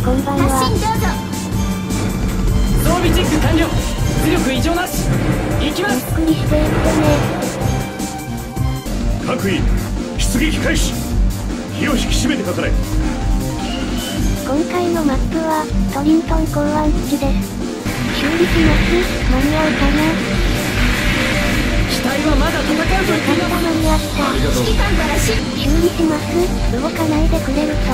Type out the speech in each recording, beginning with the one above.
こんばんは発進どうぞ装備チェック完了出力異常なし。行きます。ゆっくりしていってね各位出撃開始。火を引き締めてかかれ。今回のマップはトリントン港湾基地です。修理します間に合うかな？機体はまだ戦うと言っていま間に合った指揮官からし修理します動かな？いでくれると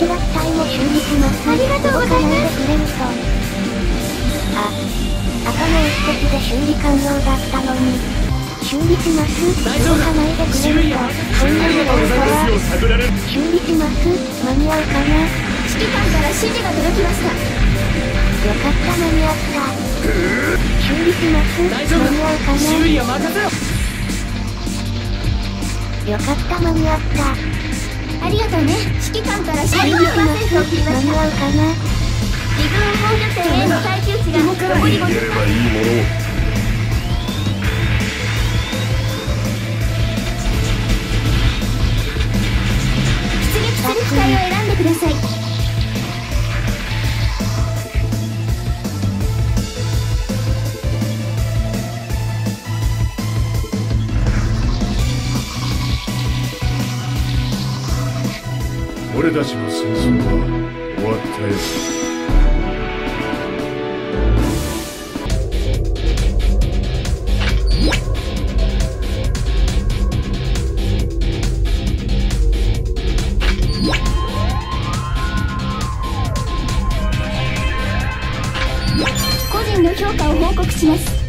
こちら機体も修理しますありがとうございます動かないでくれるとああともう少しで修理完了。だったのに修理します大丈夫動かないでくれるとこんなになるとはを探ら修理します間に合うかな指揮官から指示が届きましたよかった間に合った修理します間に合うかな修理は任せろよかった間に合ったりがとうね。指揮官から指修理し示がます送りま間に合うかな？自分本拠点への耐久値が。残り逃げればいいものを。出撃する機体を選んでください俺たちの戦争は終わったよ個人の評価を報告します。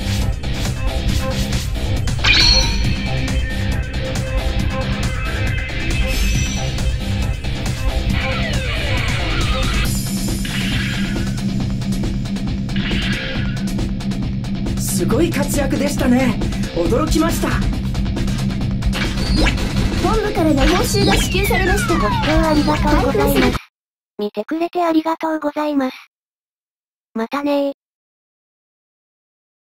すごい活躍でしたね驚きました本部からの報酬が支給されましたご視聴ありがとうございます。見てくれてありがとうございます。またねー。